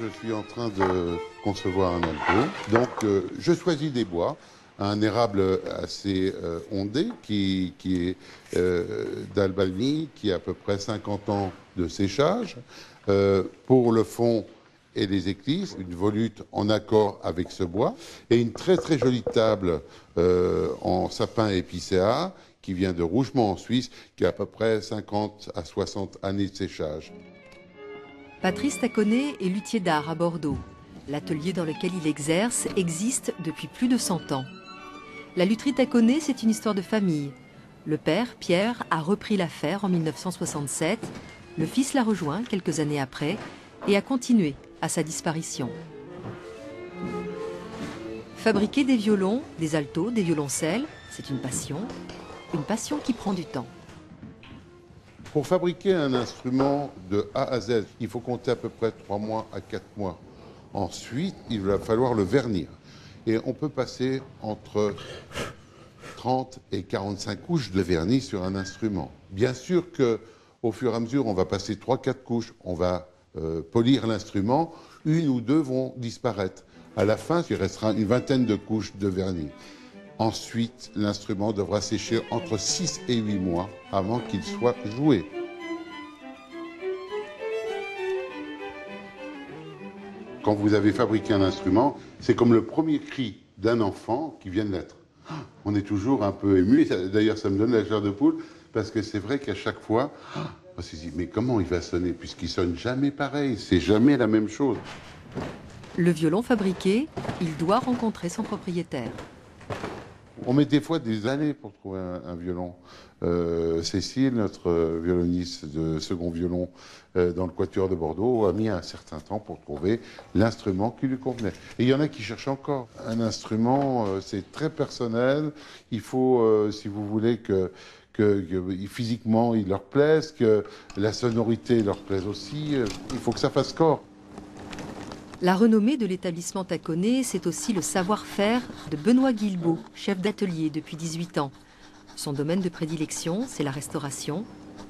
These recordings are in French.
Je suis en train de concevoir un alto. Donc, euh, je choisis des bois. Un érable assez euh, ondé qui, est euh, d'Albany, qui a à peu près 50 ans de séchage. Euh, pour le fond et les éclisses, une volute en accord avec ce bois. Et une très très jolie table euh, en sapin épicéa qui vient de Rougemont en Suisse, qui a à peu près 50 à 60 années de séchage. Patrice Taconnet est luthier d'art à Bordeaux. L'atelier dans lequel il exerce existe depuis plus de 100 ans. La lutherie Taconnet, c'est une histoire de famille. Le père, Pierre, a repris l'affaire en 1967. Le fils l'a rejoint quelques années après et a continué à sa disparition. Fabriquer des violons, des altos, des violoncelles, c'est une passion. Une passion qui prend du temps. Pour fabriquer un instrument de A à Z, il faut compter à peu près 3 mois à 4 mois. Ensuite, il va falloir le vernir. Et on peut passer entre 30 et 45 couches de vernis sur un instrument. Bien sûr que au fur et à mesure, on va passer 3-4 couches, on va euh, polir l'instrument, une ou deux vont disparaître. À la fin, il restera une vingtaine de couches de vernis. Ensuite, l'instrument devra sécher entre 6 et 8 mois avant qu'il soit joué. Quand vous avez fabriqué un instrument, c'est comme le premier cri d'un enfant qui vient de naître. On est toujours un peu ému, d'ailleurs ça me donne la chair de poule, parce que c'est vrai qu'à chaque fois, on se dit, mais comment il va sonner Puisqu'il sonne jamais pareil, c'est jamais la même chose. Le violon fabriqué, il doit rencontrer son propriétaire. On met des fois des années pour trouver un, un violon. Euh, Cécile, notre euh, violoniste de second violon euh, dans le Quatuor de Bordeaux, a mis un certain temps pour trouver l'instrument qui lui convenait. Et il y en a qui cherchent encore. Un instrument, euh, c'est très personnel. Il faut, euh, si vous voulez, que, que, que physiquement il leur plaise, que la sonorité leur plaise aussi. Il faut que ça fasse corps. La renommée de l'établissement Taconnet, c'est aussi le savoir-faire de Benoît Guilbeault, chef d'atelier depuis 18 ans. Son domaine de prédilection, c'est la restauration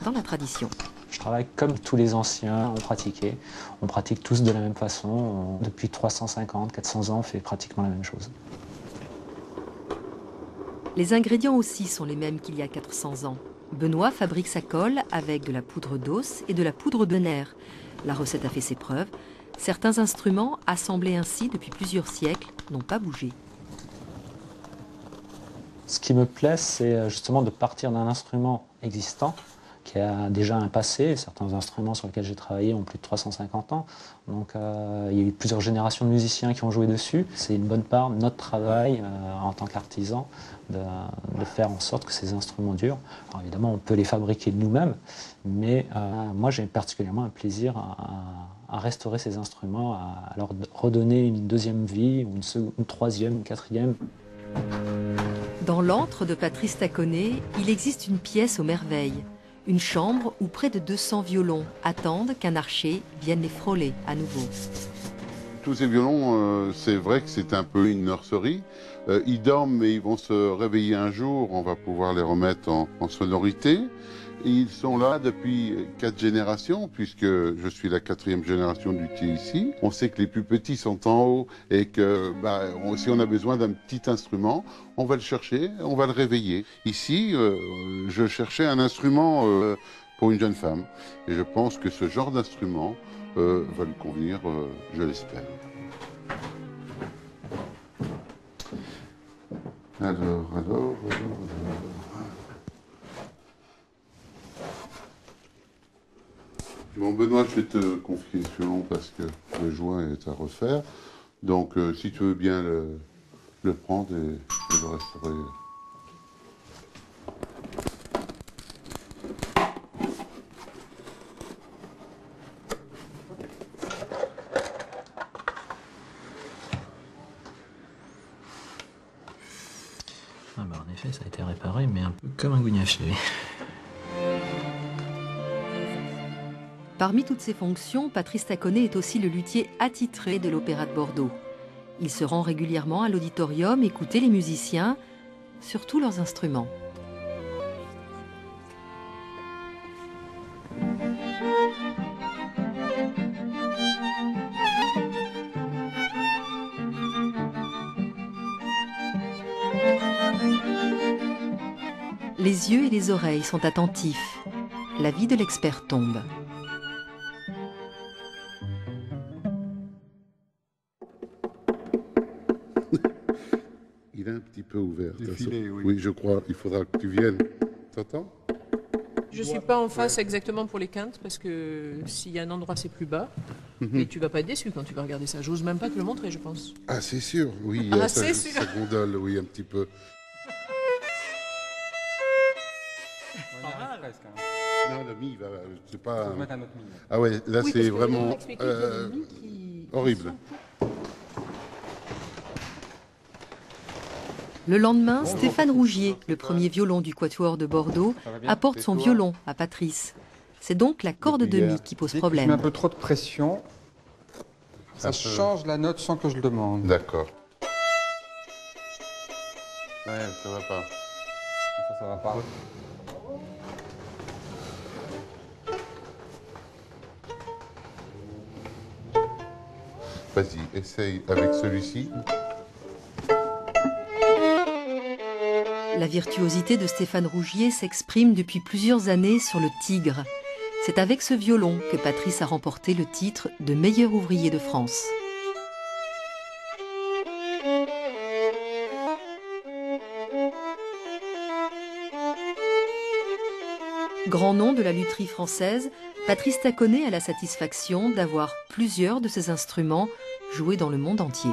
dans la tradition. Je travaille comme tous les anciens ont pratiqué. On pratique tous de la même façon. On- depuis 350, 400 ans, on fait pratiquement la même chose. Les ingrédients aussi sont les mêmes qu'il y a 400 ans. Benoît fabrique sa colle avec de la poudre d'os et de la poudre de nerf. La recette a fait ses preuves. Certains instruments, assemblés ainsi depuis plusieurs siècles, n'ont pas bougé. Ce qui me plaît, c'est euh, justement de partir d'un instrument existant qui a déjà un passé. Certains instruments sur lesquels j'ai travaillé ont plus de 350 ans. Donc euh, il y a eu plusieurs générations de musiciens qui ont joué dessus. C'est une bonne part notre travail euh, en tant qu'artisan de, faire en sorte que ces instruments durent. Alors évidemment, on peut les fabriquer nous-mêmes, mais euh, moi j'ai particulièrement un plaisir à, restaurer ces instruments, à, leur redonner une deuxième vie, une, une troisième, une quatrième. Dans l'antre de Patrice Taconnet, il existe une pièce aux merveilles. Une chambre où près de 200 violons attendent qu'un archer vienne les frôler à nouveau. Tous ces violons, euh, c'est vrai que c'est un peu une nurserie. Euh, ils dorment, mais ils vont se réveiller un jour. On va pouvoir les remettre en, en sonorité. Ils sont là depuis quatre générations, puisque je suis la quatrième génération du luthier ici. On sait que les plus petits sont en haut et que bah, si on a besoin d'un petit instrument, on va le chercher, on va le réveiller. Ici, euh, je cherchais un instrument euh, pour une jeune femme. Et je pense que ce genre d'instrument euh, va lui convenir, je l'espère. Alors, alors, alors, alors. Bon, Benoît, je vais te confier ce violon parce que le joint est à refaire. Donc, euh, si tu veux bien le, prendre et, le restaurer. Ah bah, en effet, ça a été réparé, mais un peu comme un gougnafier. Parmi toutes ses fonctions, Patrice Taconnet est aussi le luthier attitré de l'Opéra de Bordeaux. Il se rend régulièrement à l'auditorium écouter les musiciens, surtout leurs instruments. Les yeux et les oreilles sont attentifs. La vie de l'expert tombe. Il est un petit peu ouvert. Ça oui. je crois. Il faudra que tu viennes. T'entends? Je suis pas en face exactement pour les quintes parce que s'il y a un endroit c'est plus bas. Mhm. Mais tu vas pas être déçu quand tu vas regarder ça. J'ose même pas te le montrer, je pense. Ah, c'est sûr, oui. il y Ah, c'est sûr. sa gondole, oui, un petit peu. hein. Non, le mi, il va. C'est pas. Faut se mettre un autre milieu. Ah ouais, là, Oui, c'est vraiment euh, qui- horrible. Le lendemain, Stéphane Rougier, le premier violon du quatuor de Bordeaux, apporte son violon à Patrice. C'est donc la corde de mi qui pose que Je mets un problème. peu trop de pression. Ça change la note sans que je le demande. D'accord. Ouais, ça va pas. Ça, ça va pas. Vas-y, essaye avec celui-ci. Virtuosité de Stéphane Rougier s'exprime depuis plusieurs années sur le Tigre. C'est avec ce violon que Patrice a remporté le titre de meilleur ouvrier de France. Grand nom de la lutherie française, Patrice Taconnet a la satisfaction d'avoir plusieurs de ses instruments joués dans le monde entier.